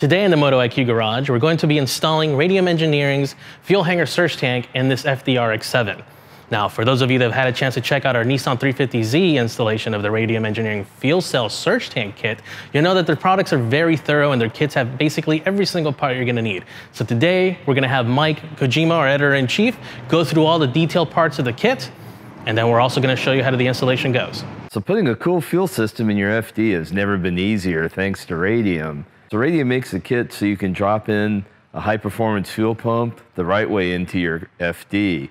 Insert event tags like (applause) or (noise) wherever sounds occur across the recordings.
Today in the Moto IQ Garage, we're going to be installing Radium Engineering's fuel hanger surge tank in this FDRX7. Now, for those of you that have had a chance to check out our Nissan 350Z installation of the Radium Engineering Fuel Cell Surge Tank Kit, you'll know that their products are very thorough and their kits have basically every single part you're gonna need. So today, we're gonna have Mike Kojima, our editor-in-chief, go through all the detailed parts of the kit, and then we're also gonna show you how the installation goes. So putting a cool fuel system in your FD has never been easier thanks to Radium. So Radium makes a kit so you can drop in a high performance fuel pump the right way into your FD.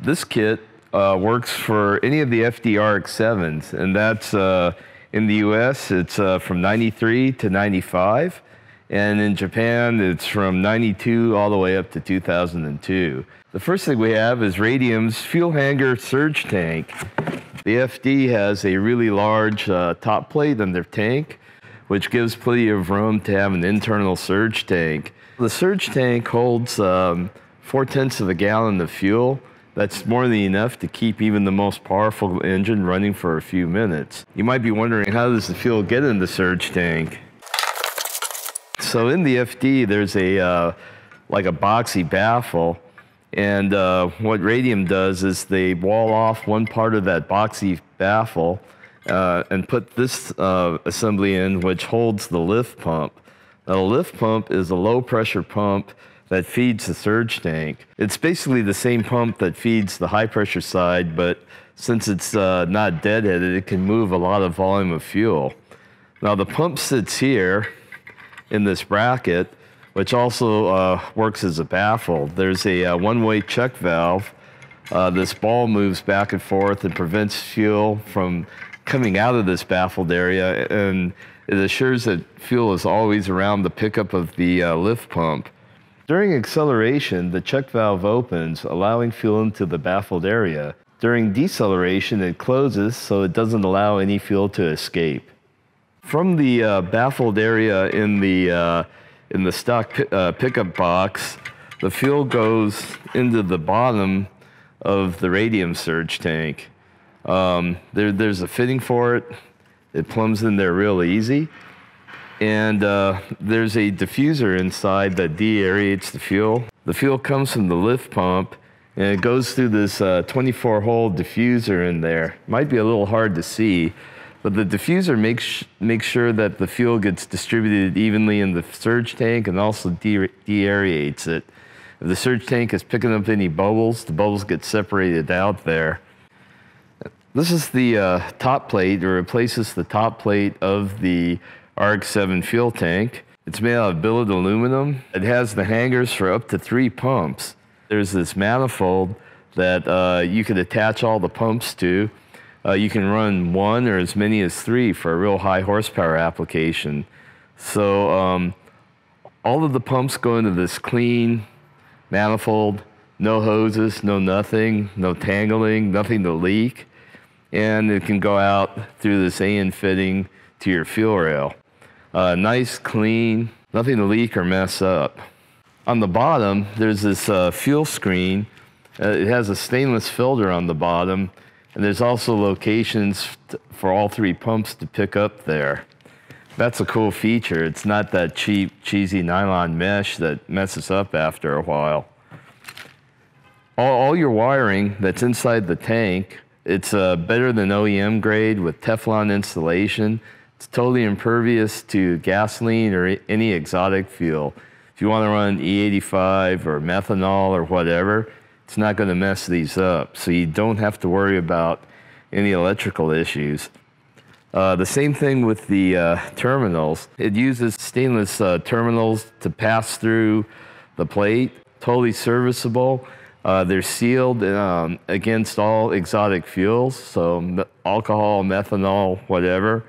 This kit uh, works for any of the FDRX7s, and that's uh, in the US, it's uh, from 93 to 95. And in Japan, it's from 92 all the way up to 2002. The first thing we have is Radium's fuel hanger surge tank. The FD has a really large uh, top plate on their tank which gives plenty of room to have an internal surge tank. The surge tank holds um, four tenths of a gallon of fuel. That's more than enough to keep even the most powerful engine running for a few minutes. You might be wondering, how does the fuel get in the surge tank? So in the FD, there's a uh, like a boxy baffle, and uh, what Radium does is they wall off one part of that boxy baffle, uh, and put this uh, assembly in, which holds the lift pump. Now, the lift pump is a low pressure pump that feeds the surge tank. It's basically the same pump that feeds the high pressure side, but since it's uh, not deadheaded, it can move a lot of volume of fuel. Now, the pump sits here in this bracket, which also uh, works as a baffle. There's a uh, one way check valve. Uh, this ball moves back and forth and prevents fuel from coming out of this baffled area, and it assures that fuel is always around the pickup of the uh, lift pump. During acceleration, the check valve opens, allowing fuel into the baffled area. During deceleration, it closes so it doesn't allow any fuel to escape. From the uh, baffled area in the, uh, in the stock uh, pickup box, the fuel goes into the bottom of the radium surge tank. Um, there, there's a fitting for it. It plumbs in there real easy. And uh, there's a diffuser inside that deaerates the fuel. The fuel comes from the lift pump and it goes through this 24 uh, hole diffuser in there. Might be a little hard to see, but the diffuser makes, makes sure that the fuel gets distributed evenly in the surge tank and also de deaerates it. If the surge tank is picking up any bubbles, the bubbles get separated out there. This is the uh, top plate. It replaces the top plate of the RX-7 fuel tank. It's made out of billet aluminum. It has the hangers for up to three pumps. There's this manifold that uh, you can attach all the pumps to. Uh, you can run one or as many as three for a real high horsepower application. So um, all of the pumps go into this clean manifold, no hoses, no nothing, no tangling, nothing to leak and it can go out through this AN fitting to your fuel rail. Uh, nice, clean, nothing to leak or mess up. On the bottom, there's this uh, fuel screen. Uh, it has a stainless filter on the bottom, and there's also locations for all three pumps to pick up there. That's a cool feature. It's not that cheap, cheesy nylon mesh that messes up after a while. All, all your wiring that's inside the tank it's uh, better than OEM grade with Teflon insulation. It's totally impervious to gasoline or any exotic fuel. If you want to run E85 or methanol or whatever, it's not going to mess these up. So you don't have to worry about any electrical issues. Uh, the same thing with the uh, terminals. It uses stainless uh, terminals to pass through the plate, totally serviceable. Uh, they're sealed um, against all exotic fuels, so alcohol, methanol, whatever.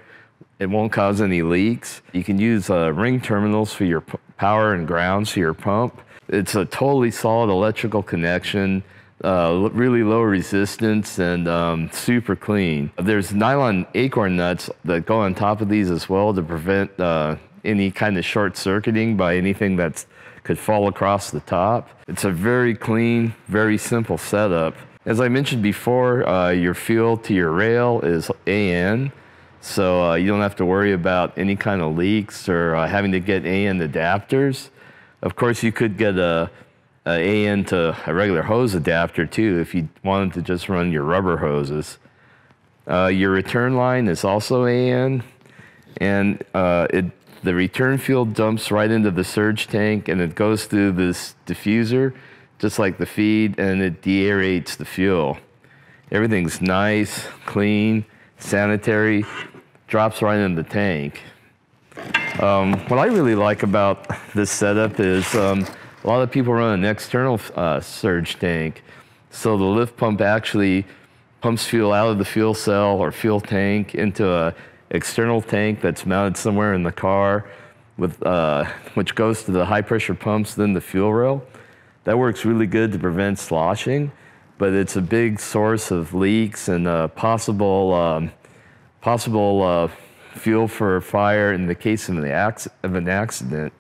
It won't cause any leaks. You can use uh, ring terminals for your power and grounds for your pump. It's a totally solid electrical connection, uh, really low resistance, and um, super clean. There's nylon acorn nuts that go on top of these as well to prevent uh, any kind of short circuiting by anything that's could fall across the top. It's a very clean, very simple setup. As I mentioned before, uh, your fuel to your rail is AN. So uh, you don't have to worry about any kind of leaks or uh, having to get AN adapters. Of course, you could get a, a AN to a regular hose adapter too if you wanted to just run your rubber hoses. Uh, your return line is also AN, and uh, it, the return fuel dumps right into the surge tank and it goes through this diffuser, just like the feed, and it deaerates the fuel. Everything's nice, clean, sanitary, drops right in the tank. Um, what I really like about this setup is um, a lot of people run an external uh, surge tank. So the lift pump actually pumps fuel out of the fuel cell or fuel tank into a external tank that's mounted somewhere in the car, with, uh, (laughs) which goes to the high pressure pumps, then the fuel rail. That works really good to prevent sloshing, but it's a big source of leaks and uh, possible, um, possible uh, fuel for fire in the case of an, of an accident.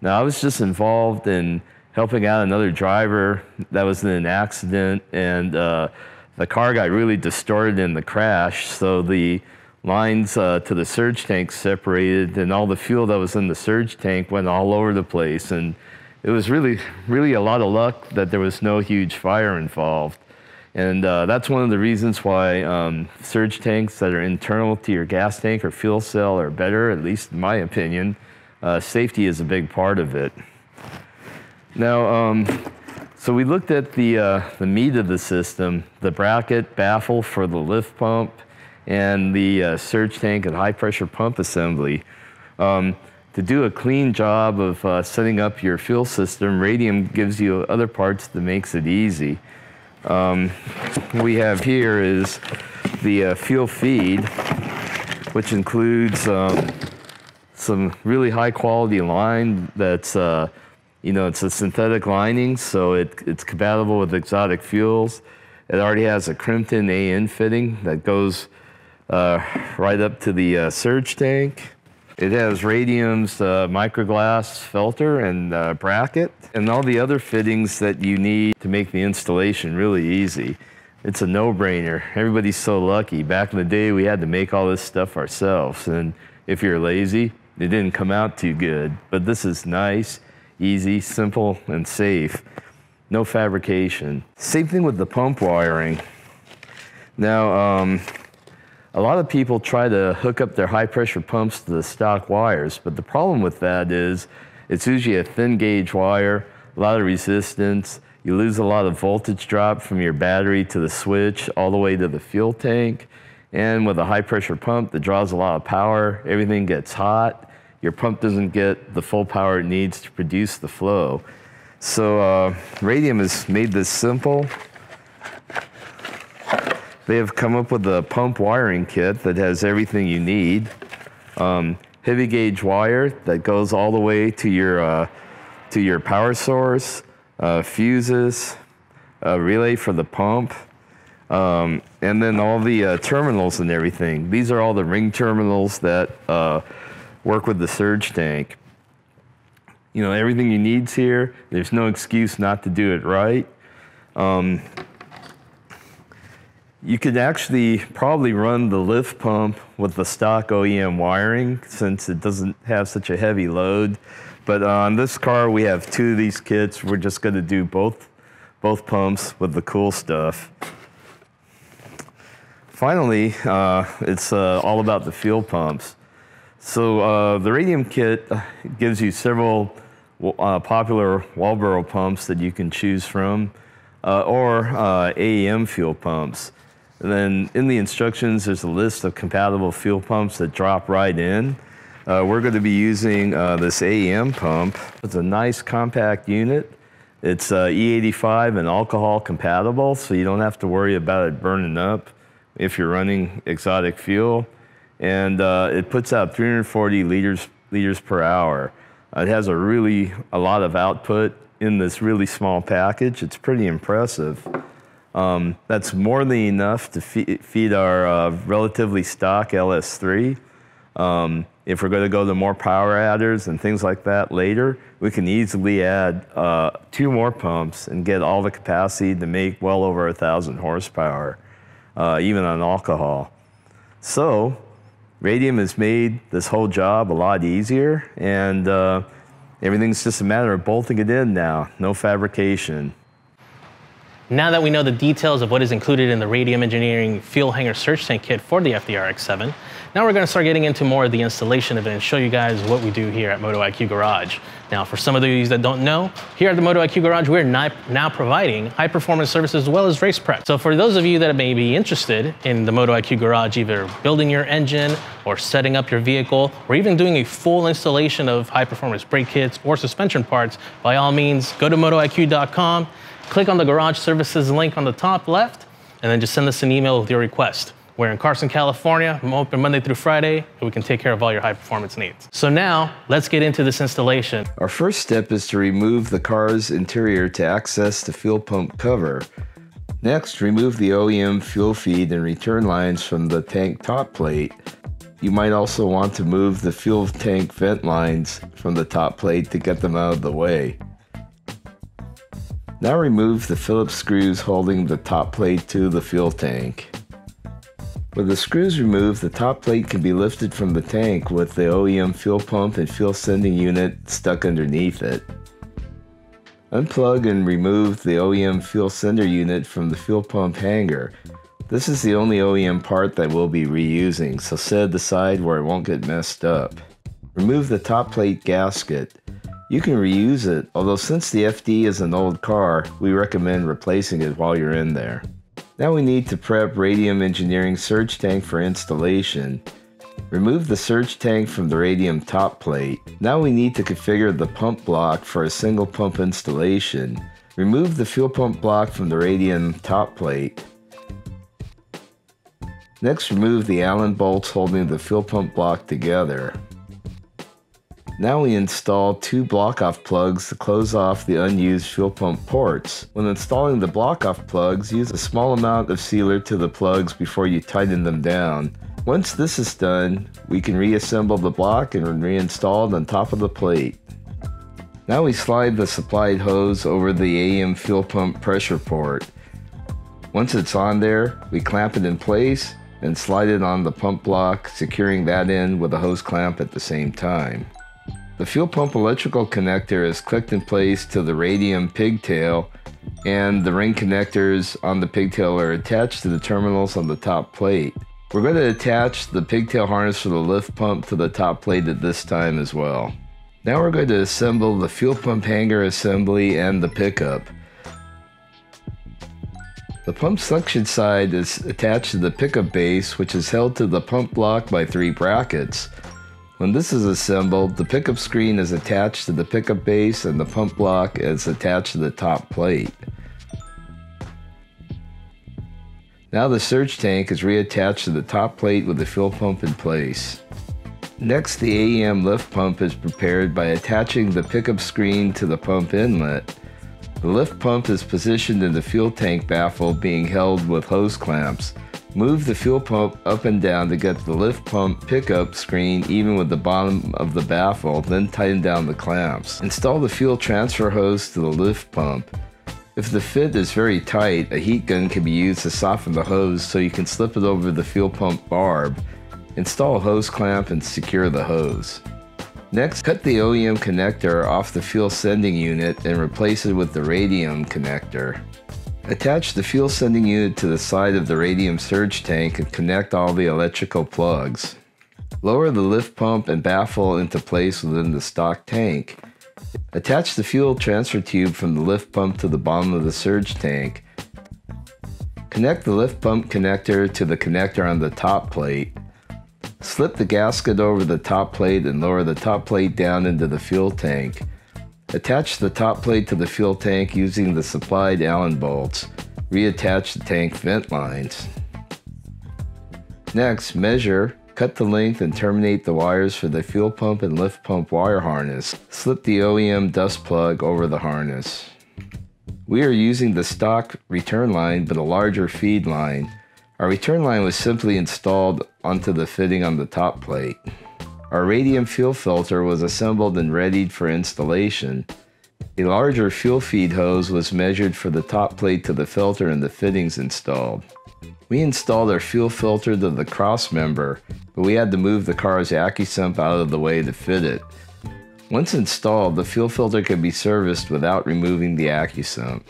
Now, I was just involved in helping out another driver that was in an accident, and uh, the car got really distorted in the crash. So the lines uh, to the surge tank separated, and all the fuel that was in the surge tank went all over the place. And it was really, really a lot of luck that there was no huge fire involved. And uh, that's one of the reasons why um, surge tanks that are internal to your gas tank or fuel cell are better, at least in my opinion. Uh, safety is a big part of it. Now, um, so we looked at the, uh, the meat of the system, the bracket, baffle for the lift pump, and the uh, surge tank and high pressure pump assembly. Um, to do a clean job of uh, setting up your fuel system, Radium gives you other parts that makes it easy um, we have here is the uh, fuel feed, which includes um, some really high quality line that's, uh, you know, it's a synthetic lining, so it, it's compatible with exotic fuels. It already has a crimped-on AN fitting that goes uh, right up to the uh, surge tank. It has Radium's uh, microglass filter and uh, bracket and all the other fittings that you need to make the installation really easy. It's a no-brainer. Everybody's so lucky. Back in the day, we had to make all this stuff ourselves. And if you're lazy, it didn't come out too good. But this is nice, easy, simple, and safe. No fabrication. Same thing with the pump wiring. Now, um, a lot of people try to hook up their high pressure pumps to the stock wires, but the problem with that is it's usually a thin gauge wire, a lot of resistance. You lose a lot of voltage drop from your battery to the switch all the way to the fuel tank. And with a high pressure pump that draws a lot of power, everything gets hot. Your pump doesn't get the full power it needs to produce the flow. So uh, Radium has made this simple. They have come up with a pump wiring kit that has everything you need. Um, heavy gauge wire that goes all the way to your, uh, to your power source, uh, fuses, a relay for the pump, um, and then all the uh, terminals and everything. These are all the ring terminals that uh, work with the surge tank. You know, everything you need's here. There's no excuse not to do it right. Um, you could actually probably run the lift pump with the stock OEM wiring since it doesn't have such a heavy load. But on this car, we have two of these kits. We're just going to do both, both pumps with the cool stuff. Finally, uh, it's uh, all about the fuel pumps. So uh, the Radium kit gives you several uh, popular Walbro pumps that you can choose from, uh, or uh, AEM fuel pumps. And then in the instructions, there's a list of compatible fuel pumps that drop right in. Uh, we're going to be using uh, this AEM pump. It's a nice compact unit. It's uh, E85 and alcohol compatible, so you don't have to worry about it burning up if you're running exotic fuel. And uh, it puts out 340 liters, liters per hour. it has a really, a lot of output in this really small package. It's pretty impressive. Um, that's more than enough to feed, feed our uh, relatively stock LS3. Um, if we're going to go to more power adders and things like that later, we can easily add uh, two more pumps and get all the capacity to make well over a thousand horsepower, uh, even on alcohol. So Radium has made this whole job a lot easier, and uh, everything's just a matter of bolting it in now. No fabrication. Now that we know the details of what is included in the Radium Engineering Fuel Hanger Surge Tank Kit for the FDRX7, now we're going to start getting into more of the installation of it and show you guys what we do here at Moto IQ Garage. Now, for some of you that don't know, here at the Moto IQ Garage, we're now providing high performance services as well as race prep. So for those of you that may be interested in the Moto IQ Garage, either building your engine or setting up your vehicle, or even doing a full installation of high performance brake kits or suspension parts, by all means, go to motoiq.com click on the garage services link on the top left, and then just send us an email with your request. We're in Carson, California. I'm open Monday through Friday, and we can take care of all your high performance needs. So now, let's get into this installation. Our first step is to remove the car's interior to access the fuel pump cover. Next, remove the OEM fuel feed and return lines from the tank top plate. You might also want to move the fuel tank vent lines from the top plate to get them out of the way. Now remove the Phillips screws holding the top plate to the fuel tank. With the screws removed, the top plate can be lifted from the tank with the OEM fuel pump and fuel sending unit stuck underneath it. Unplug and remove the OEM fuel sender unit from the fuel pump hanger. This is the only OEM part that we'll be reusing, so set it aside where it won't get messed up. Remove the top plate gasket. You can reuse it, although since the FD is an old car, we recommend replacing it while you're in there. Now we need to prep Radium Engineering Surge Tank for installation. Remove the surge tank from the radium top plate. Now we need to configure the pump block for a single pump installation. Remove the fuel pump block from the radium top plate. Next remove the Allen bolts holding the fuel pump block together. Now we install two block-off plugs to close off the unused fuel pump ports. When installing the block-off plugs, use a small amount of sealer to the plugs before you tighten them down. Once this is done, we can reassemble the block and reinstall it on top of the plate. Now we slide the supplied hose over the AEM fuel pump pressure port. Once it's on there, we clamp it in place and slide it on the pump block, securing that end with a hose clamp at the same time. The fuel pump electrical connector is clicked in place to the radium pigtail and the ring connectors on the pigtail are attached to the terminals on the top plate. We're going to attach the pigtail harness for the lift pump to the top plate at this time as well. Now we're going to assemble the fuel pump hanger assembly and the pickup. The pump suction side is attached to the pickup base which is held to the pump block by three brackets. When this is assembled, the pickup screen is attached to the pickup base and the pump block is attached to the top plate. Now the surge tank is reattached to the top plate with the fuel pump in place. Next, the AEM lift pump is prepared by attaching the pickup screen to the pump inlet. The lift pump is positioned in the fuel tank baffle being held with hose clamps. Move the fuel pump up and down to get the lift pump pickup screen even with the bottom of the baffle, then tighten down the clamps. Install the fuel transfer hose to the lift pump. If the fit is very tight, a heat gun can be used to soften the hose so you can slip it over the fuel pump barb. Install a hose clamp and secure the hose. Next, cut the OEM connector off the fuel sending unit and replace it with the radium connector. Attach the fuel sending unit to the side of the radium surge tank and connect all the electrical plugs. Lower the lift pump and baffle into place within the stock tank. Attach the fuel transfer tube from the lift pump to the bottom of the surge tank. Connect the lift pump connector to the connector on the top plate. Slip the gasket over the top plate and lower the top plate down into the fuel tank. Attach the top plate to the fuel tank using the supplied Allen bolts. Reattach the tank vent lines. Next, measure, cut the length and terminate the wires for the fuel pump and lift pump wire harness. Slip the OEM dust plug over the harness. We are using the stock return line but a larger feed line. Our return line was simply installed onto the fitting on the top plate. Our radium fuel filter was assembled and readied for installation. A larger fuel feed hose was measured for the top plate to the filter and the fittings installed. We installed our fuel filter to the cross member, but we had to move the car's AccuSump out of the way to fit it. Once installed, the fuel filter can be serviced without removing the AccuSump.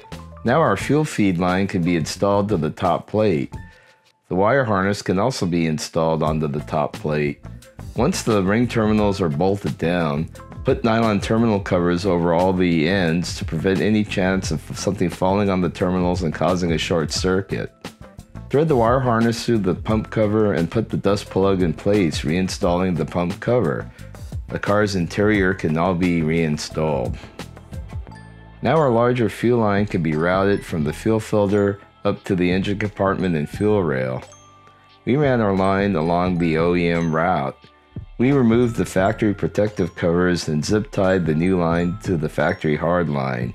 Now our fuel feed line can be installed to the top plate. The wire harness can also be installed onto the top plate. Once the ring terminals are bolted down, put nylon terminal covers over all the ends to prevent any chance of something falling on the terminals and causing a short circuit. Thread the wire harness through the pump cover and put the dust plug in place, reinstalling the pump cover. The car's interior can now be reinstalled. Now our larger fuel line can be routed from the fuel filter up to the engine compartment and fuel rail. We ran our line along the OEM route. We removed the factory protective covers and zip tied the new line to the factory hard line.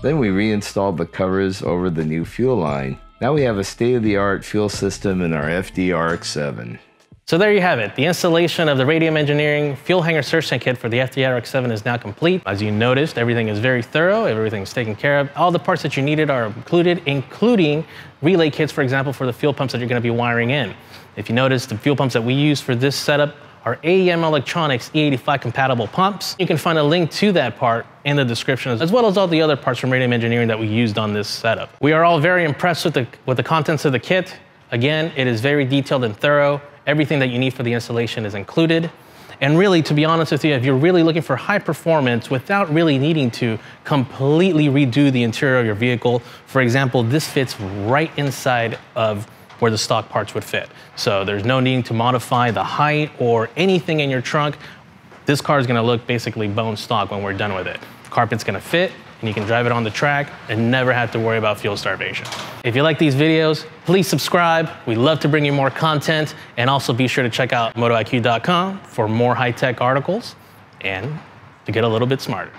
Then we reinstalled the covers over the new fuel line. Now we have a state-of-the-art fuel system in our FDRX7. So there you have it. The installation of the Radium Engineering Fuel Hanger Surge Tank Kit for the FDRX7 is now complete. As you noticed, everything is very thorough, everything's taken care of. All the parts that you needed are included, including relay kits, for example, for the fuel pumps that you're gonna be wiring in. If you notice, the fuel pumps that we use for this setup are AEM Electronics E85 compatible pumps. You can find a link to that part in the description, as well as all the other parts from Radium Engineering that we used on this setup. We are all very impressed with the, with the contents of the kit. Again, it is very detailed and thorough. Everything that you need for the installation is included. And really, to be honest with you, if you're really looking for high performance without really needing to completely redo the interior of your vehicle, for example, this fits right inside of where the stock parts would fit. So there's no need to modify the height or anything in your trunk. This car is gonna look basically bone stock when we're done with it. Carpet's gonna fit, and you can drive it on the track and never have to worry about fuel starvation. If you like these videos, please subscribe. We love to bring you more content, and also be sure to check out motoiq.com for more high-tech articles and to get a little bit smarter.